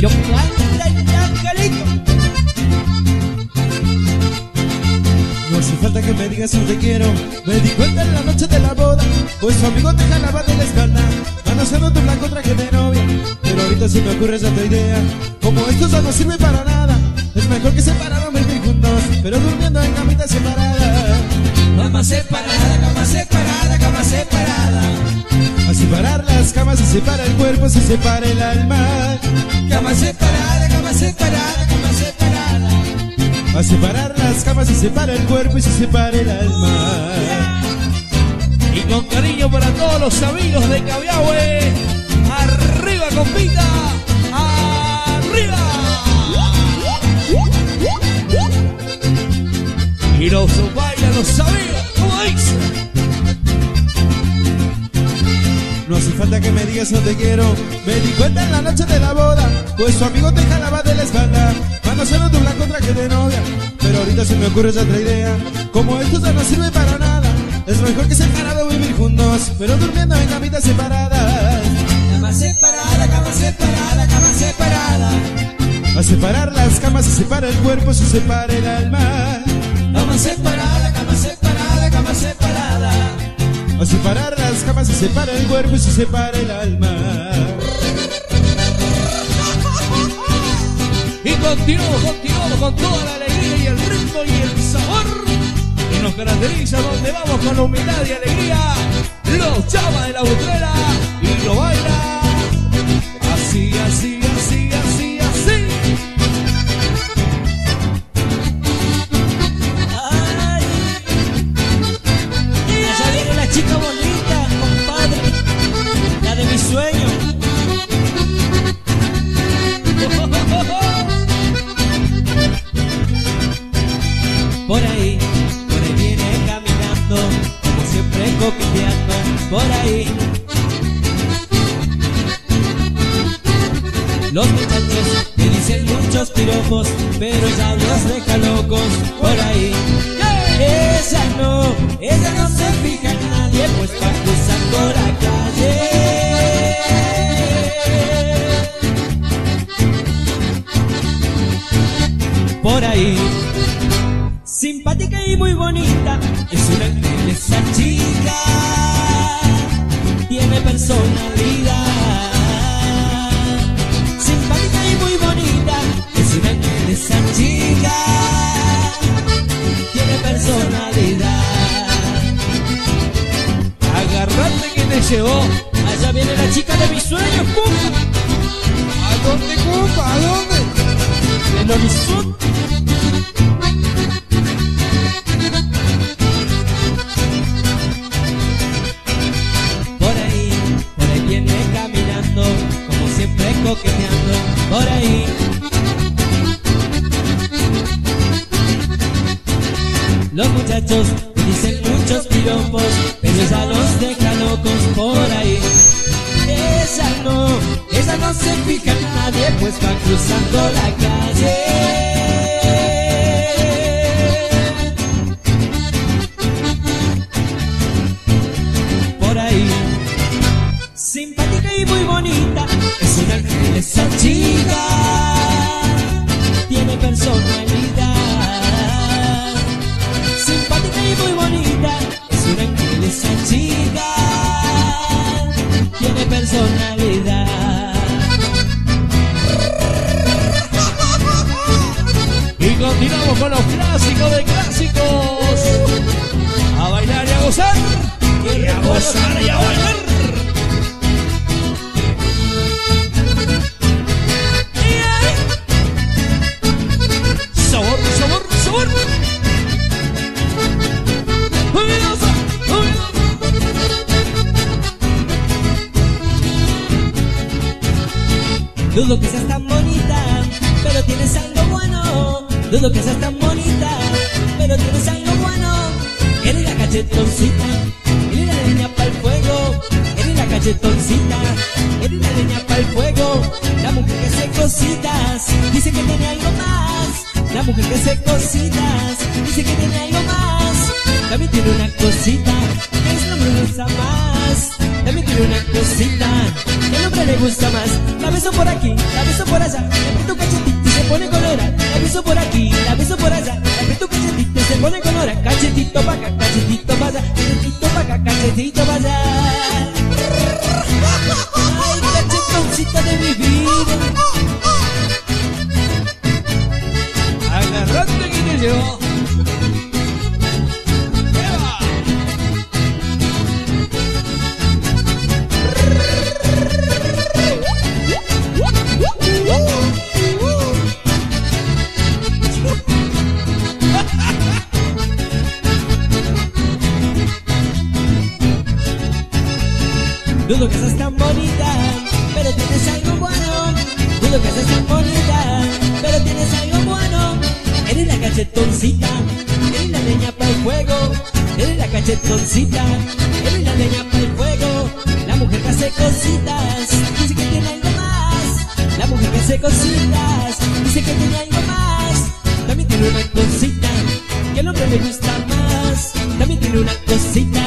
Yo angelito. No hace falta que me digas un te quiero Me di cuenta en la noche de la boda Pues su amigo te jalaba de la espalda Manoseando tu blanco traje de novia Pero ahorita se me ocurre esa idea Como esto ya no sirve para nada Es mejor que separados vivir juntos Pero durmiendo en camitas separadas Cama separada, cama separada, cama separada. A separar las camas se separa el cuerpo Se separa el alma Cama separada, cama separada, cama separada. A separar las camas se separa el cuerpo Y se separa el alma Y con cariño para todos los amigos de Cabiahue. Arriba, compita. Arriba. Y los bailan los amigos. ¿Cómo dice? Hace falta que me digas no te quiero Me di cuenta en la noche de la boda Pues su amigo te jalaba de la espalda Manoseando tu blanco traje de novia Pero ahorita se me ocurre esa otra idea Como esto ya no sirve para nada Es mejor que separado vivir juntos Pero durmiendo en camitas separadas Cama separada, cama separada, cama separada. A separar las camas se separa el cuerpo Se separa el alma Cama separada, cama separada, cama separada. A separar las camas se separa el cuerpo Y se separa el alma Y continuamos, continuamos con toda la alegría y el ritmo y el sabor que nos caracteriza donde vamos con humildad y alegría. Los llama de la butrera y lo baila pues va Dudo que seas tan bonita, pero tienes algo bueno. Dudo que seas tan bonita, pero tienes algo bueno. Eres la cachetoncita, eres la leña para el fuego. Eres la cachetoncita, eres la leña para el fuego. La mujer que hace cositas, dice que tiene algo más. La mujer que hace cositas, dice que tiene algo más. También tiene una cosita, que es no me gusta más. También tiene una cosita que al hombre le gusta más. La beso por aquí, la beso por allá, le aprieto cachetito y se pone colora. La beso por aquí, la beso por allá, le aprieto cachetito y se pone colora. Cachetito pa' acá, cachetito pa' allá, cachetito pa' acá, cachetito pa' allá. Ay, cachetoncita de mi vida. Agarrate que te llevo. Eres la leña para el fuego. La mujer que hace cositas, dice que tiene algo más. La mujer que hace cositas, dice que tiene algo más. También tiene una cosita que al hombre le gusta más. También tiene una cosita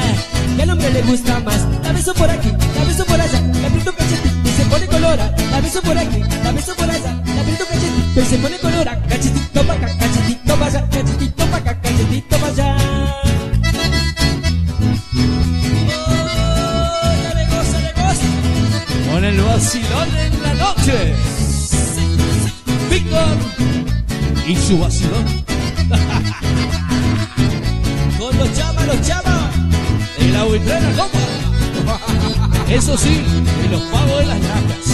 que al hombre le gusta más. La beso por aquí, la beso por allá, la aprieto cachetito y se pone colora. La beso por aquí, la beso por allá, la aprieto cachetito y se pone colora. Eso sí, en los pagos de las lacas.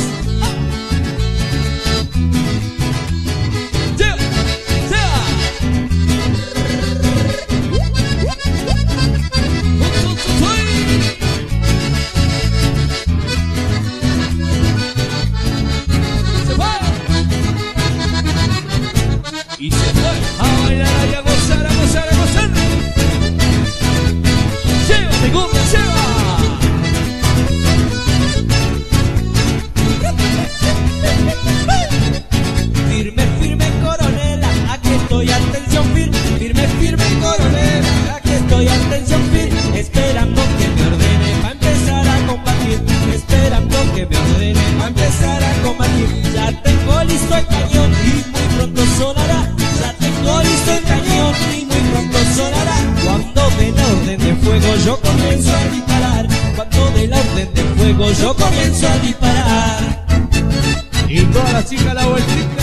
Vueltita, la vueltita.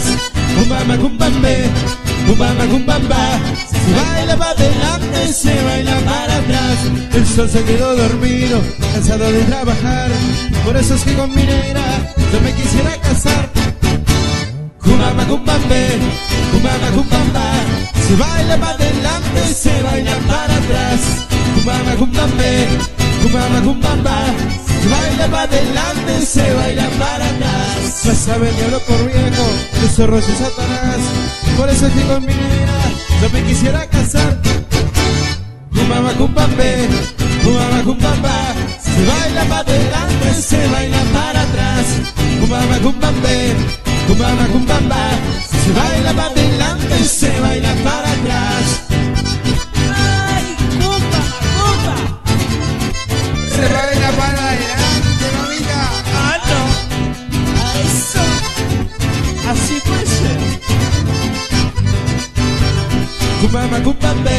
Atrás. Cumbamba, cumbambe, cumbamba, cumbamba. Se baila para adelante, se baila para atrás. El sol se quedó dormido, cansado de trabajar. Por eso es que con mi negra yo me quisiera casar. Cumbamba, cumbambe, cumbamba, cumbamba. Se baila para adelante, se baila para atrás. Cumbamba, cumbambe, cumbamba, cumbamba. Se baila para adelante, se baila para atrás. Ya sabe el diablo por viejo, el zorro es Satanás. Por eso es que con mi negra yo me quisiera casar. Cumbamba, cumbambe, cumbamba, cumbamba. Se baila para adelante, se baila para atrás. Cumbamba, cumbambe, cumbamba, cumbamba. Se baila para adelante, se baila para atrás. ¡Ay, compa, Cumbamba, cumbambe,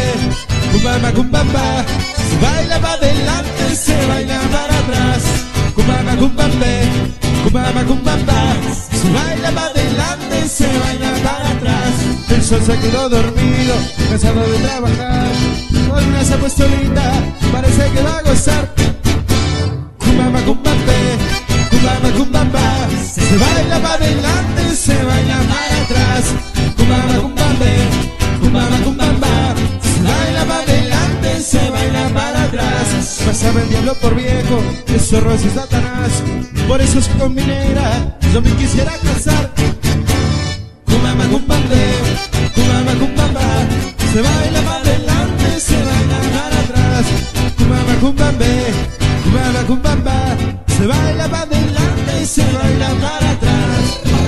cumbamba, cumbamba. Se baila para adelante, se baila para atrás. Cumbamba, cumbambe, cumbamba, cumbamba. Se baila para adelante, se baila para atrás. El sol se quedó dormido, cansado de trabajar. Hoy una se linda, parece que va a gozar. Cumbamba, cumbambe, cumbamba, cumbamba. Se baila para adelante, se baila para atrás. Cumbamba, cumbambe, Pasaba el diablo por viejo, el zorro es Satanás. Por eso es con yo me quisiera casar. Cumbamba, cumbambe, cumbamba, cumbamba. Se baila para adelante, se baila para atrás. Cumbamba, cumbambe, cumbamba, cumbamba. Se baila para adelante y se baila para atrás.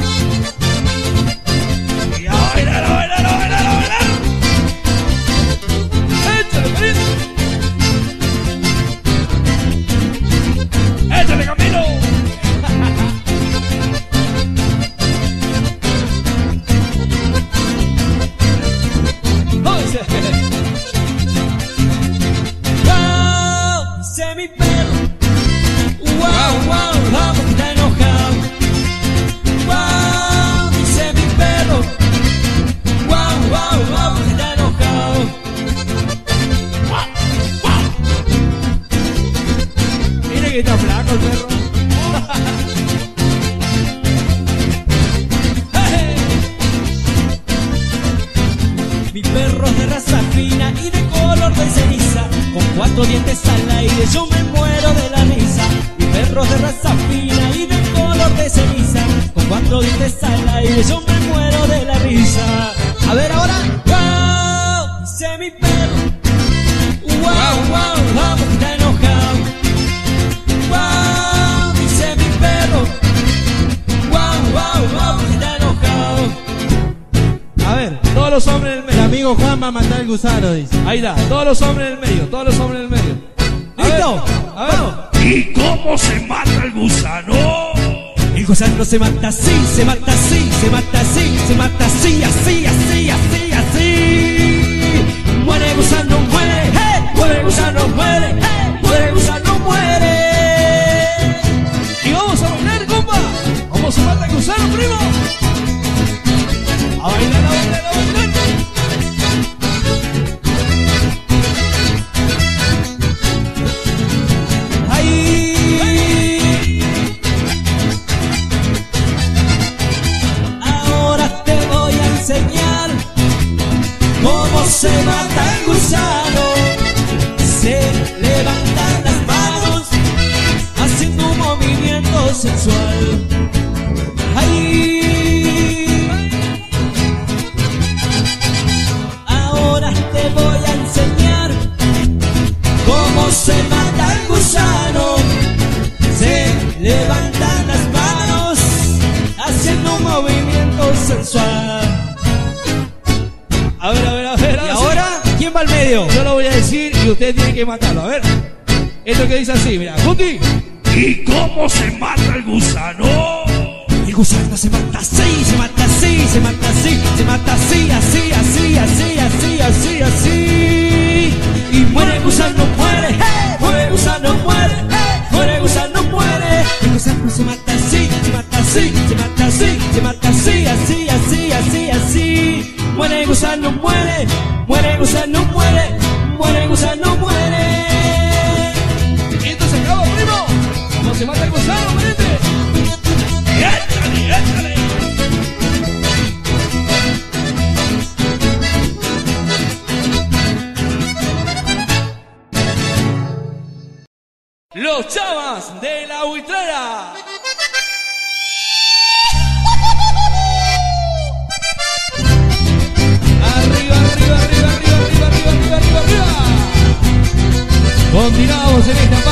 El medio. Juan va a matar el gusano, dice. Ahí está, todos los hombres del medio, todos los hombres del medio. A ¿Listo? ver, A ver. ¿Y cómo se mata el gusano? El gusano se mata así, se mata así, se mata así, se mata así, así, así, así, así. Muere el gusano, muere, hey, muere el gusano, muere se mata el. Se levantan las manos haciendo un movimiento sensual. Ahí. Al medio? Yo lo voy a decir y usted tiene que matarlo. A ver. Esto que dice así, mira. Cookie. ¿Y cómo se mata el gusano? El gusano se mata así, se mata así, se mata así, se mata así, así, así, así, así, así, así. Muere gusano, muere, muere gusano, muere, muere gusano, muere. Y esto se acabó, primo. ¿Cómo se mata gusano, vente? ¡Échale, échale! Los chavas de la buitrera. En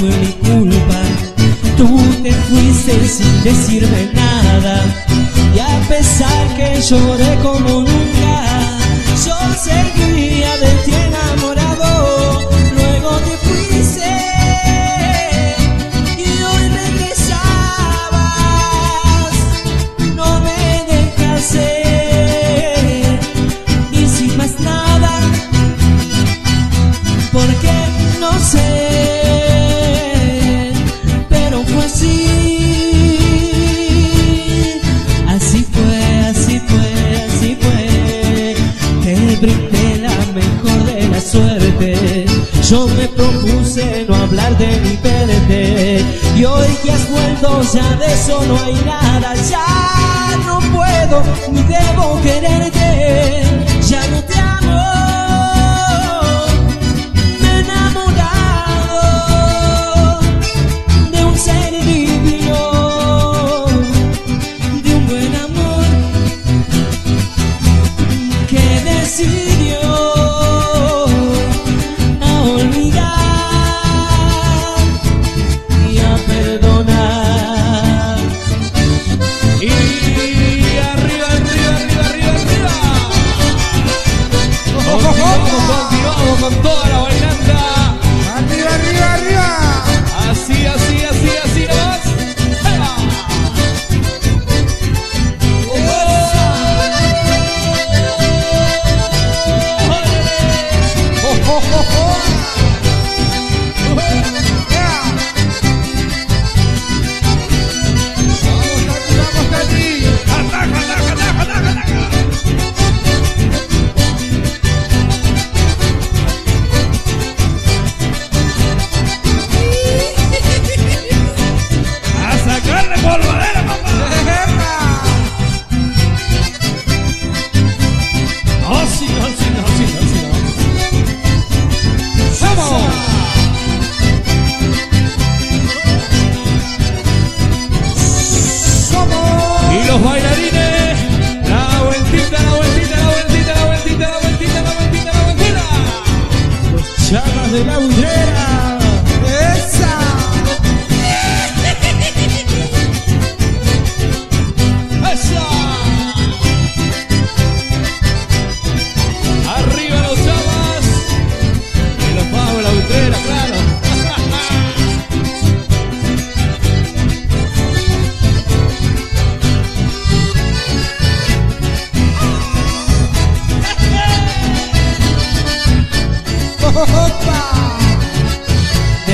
fue mi culpa. Tú te fuiste sin decirme nada. Y a pesar que lloré como un Yo me propuse no hablar de mi perte Y hoy que has vuelto ya de eso no hay nada. Ya no puedo ni debo quererte. Ya no te amo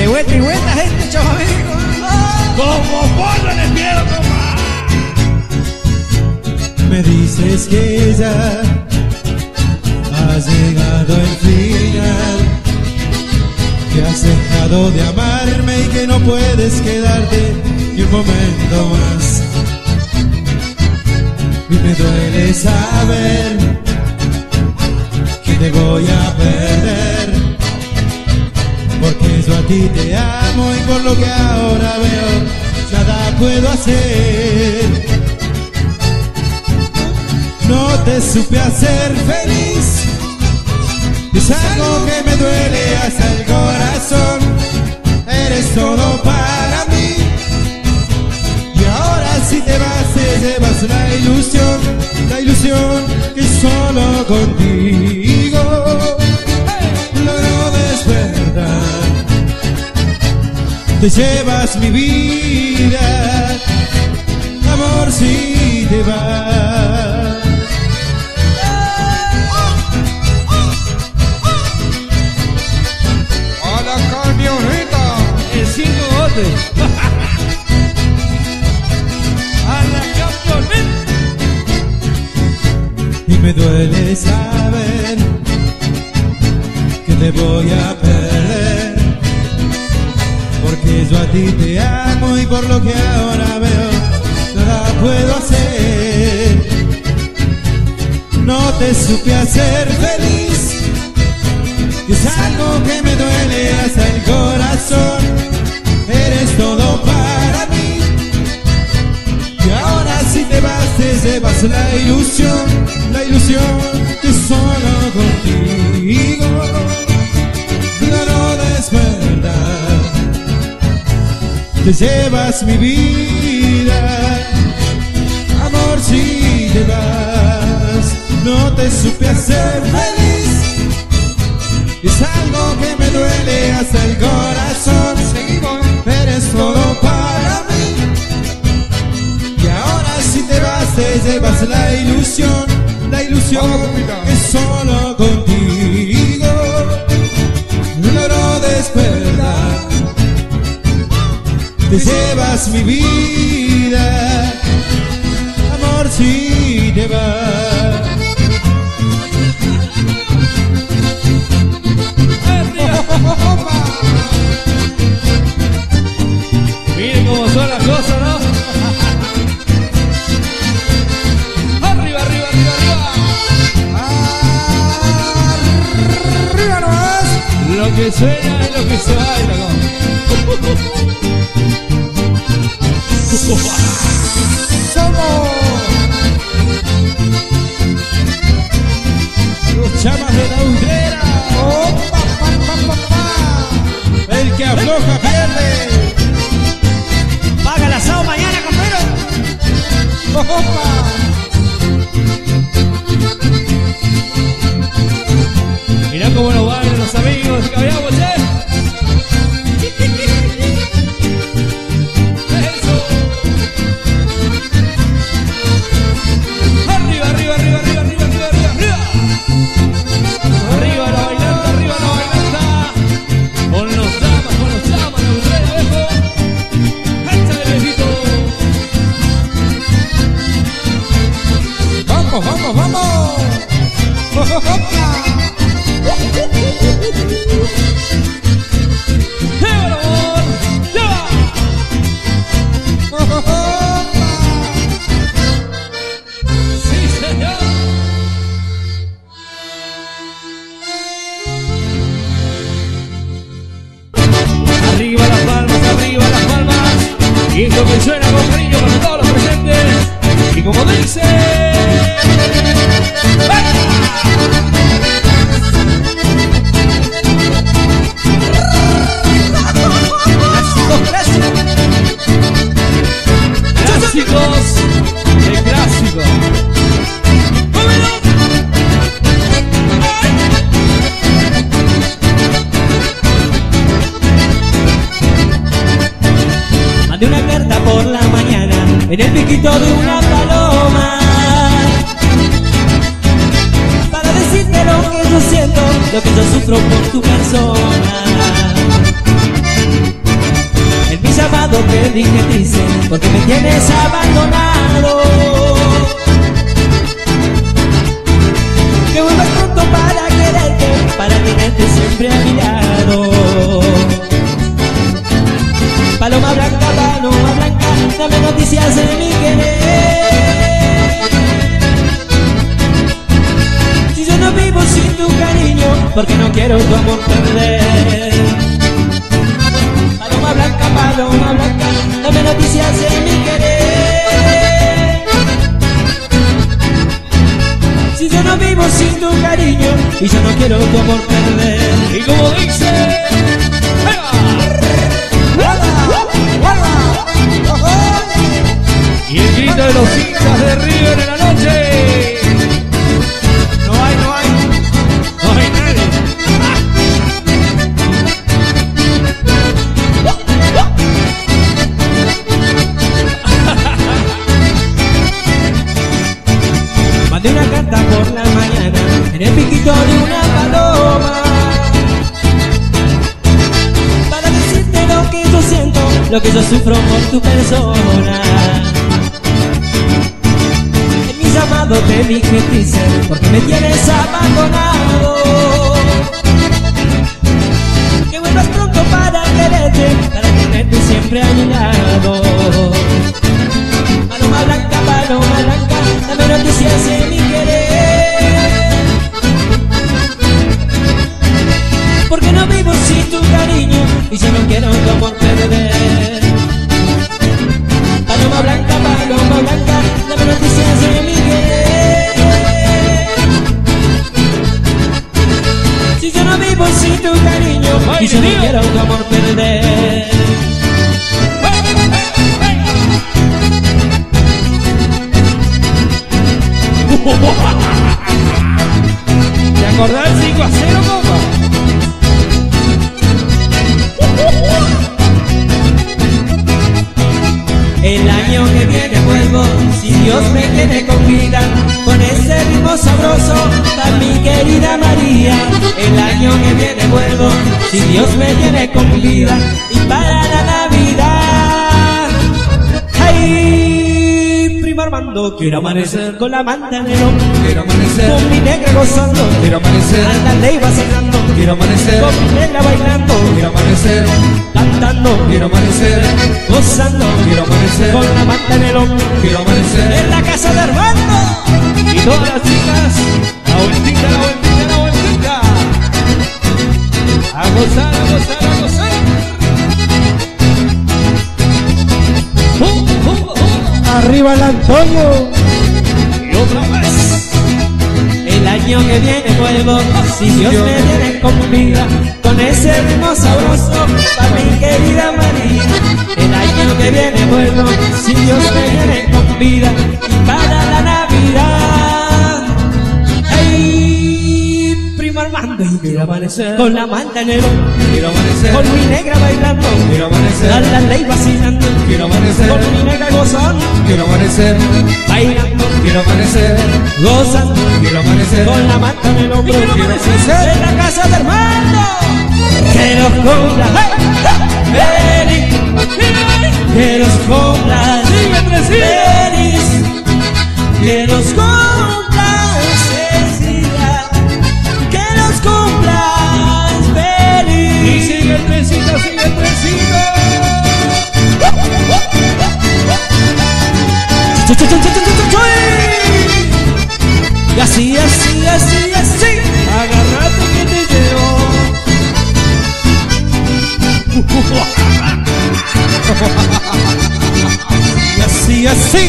vuelta y vuelta, gente, chavamigo. Como pollo en el miedo, compa. Me dices que ya has llegado el final, que has dejado de amarme y que no puedes quedarte ni un momento más. Y me duele saber que te voy a perder, porque yo a ti te amo y por lo que ahora veo, nada puedo hacer. No te supe hacer feliz. Es algo que me duele hasta el corazón. Eres todo para mí. Y ahora si te vas, te llevas la ilusión. La ilusión que solo contigo logro despertar. Te llevas mi vida, amor, si te vas. A la camioneta. El cinco bote. A la camioneta. y me duele saber que te voy a yo a ti te amo y por lo que ahora veo nada puedo hacer. No te supe hacer feliz y es algo que me duele hasta el corazón. Eres todo para mí y ahora si te vas te llevas la ilusión, la ilusión que solo contigo Te llevas mi vida, amor si te vas, no te supe hacer feliz. Es algo que me duele hasta el corazón. Mi vida, tu cariño, y yo no quiero tu amor perder. Y como dice, Y el grito de los hinchas de River lo que yo sufro por tu persona. En mi llamado te dije teaser, porque me tienes abandonado. Que vuelvas pronto para quererte, para tenerte siempre a mi lado. Paloma blanca, paloma blanca, dame noticias de mi y yo no quiero tu amor perder. Quiero amanecer con la manta en el hombro, Quiero amanecer, con mi negra gozando, quiero amanecer, anda ley vacilando, quiero amanecer, con mi negra bailando, quiero amanecer, cantando, quiero amanecer, gozando, quiero amanecer, con la manta en el hombro. quiero amanecer. en la casa de Armando. Y todas las chicas, la vueltita, la vueltita, la vueltita. A gozar, a gozar, a gozar. Uh, uh, uh. Arriba el Antonio. Año que viene vuelvo, si Dios me tiene con vida, con ese ritmo sabroso, para mi querida María. El año que viene vuelvo, si Dios me tiene con vida, y para Y quiero amanecer con la manta en el Quiero amanecer, con mi negra bailando, quiero a amanecer, la ley vacilando, quiero amanecer, con mi negra gozando, quiero amanecer, bailando, quiero amanecer, gozando. quiero amanecer, con la manta en el hombro Quiero amanecer. en la casa de Armando. Que nos cumpla feliz. Que nos cumpla feliz. Que nos cumpla sigue y así así así así Agarrate que te llevo. y así así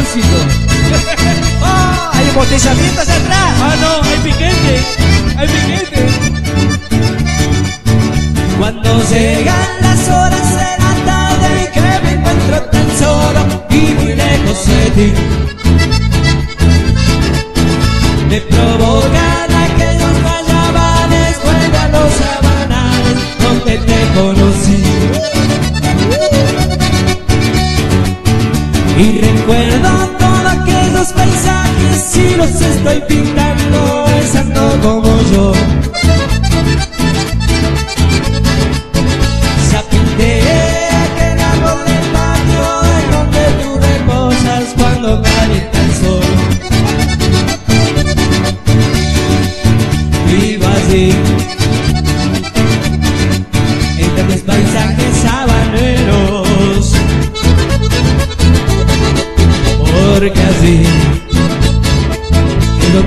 tránsito. ¡Ah! hay embotellamientos atrás Ah, no, hay piquete. Hay piquete. Cuando llegan las horas de la tarde y que me encuentro tan solo y muy lejos de ti Me provocan Y recuerdo todos aquellos paisajes estoy pintando, besando como yo.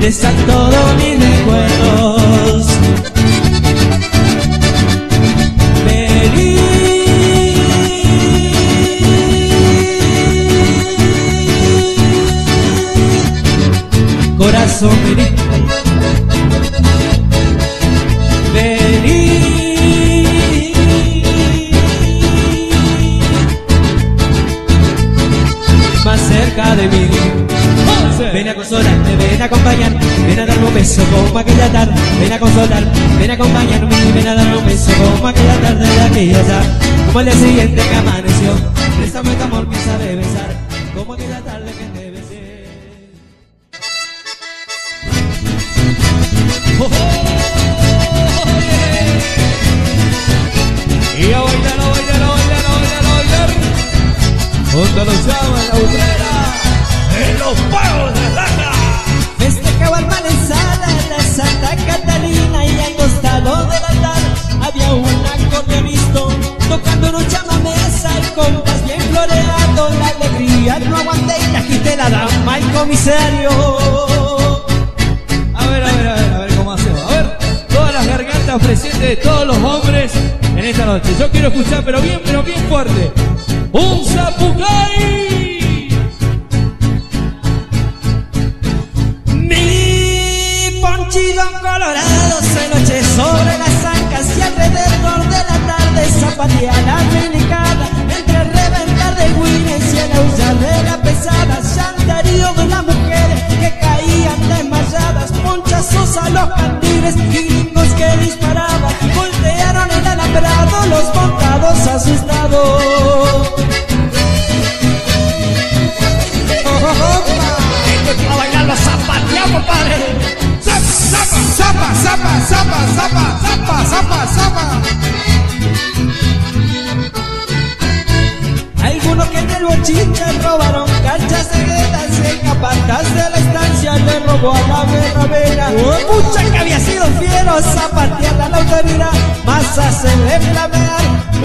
Están todos mis recuerdos. Vení, corazón, vení. Como el día siguiente que amaneció, comisario. A ver, a ver, a ver, a ver cómo hacemos. A ver, todas las gargantas presentes de todos los hombres en esta noche. Yo quiero escuchar, pero bien, pero bien fuerte. ¡Un zapucay! Mi ponchillo colorado se noche sobre las ancas y alrededor de la tarde zapatía a los candiles y gringos que disparaban voltearon el alambrado los montados asustados a bailar los zapateamos, padre. Zapa, zapa, zapa, zapa, zapa, zapa, zapa, zapa. Algunos que en el canchas ceguetas en capatas de la estancia le robó a la berravera. Mucha que había sido fiero zapatear la autoridad, más hacerle flamear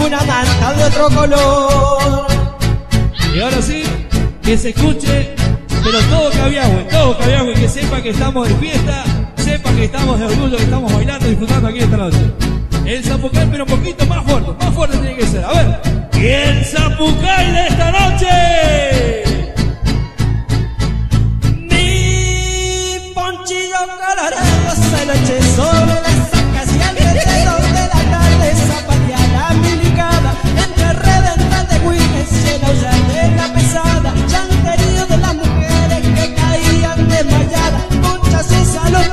una manta de otro color. Y ahora sí, que se escuche, pero todo Cabiahue, todo Cabiahue, que sepa que estamos de fiesta, sepa que estamos de orgullo, que estamos bailando, disfrutando aquí esta noche. El zapucay, pero un poquito más fuerte, más fuerte tiene que ser. A ver, y el zapucay de esta noche. noche sobre las sacas y antes de de la tarde zapateada milicada. Entre redentas de huiles llenos ya de la pesada. Chanterío de las mujeres que caían desmayadas. Muchas en salud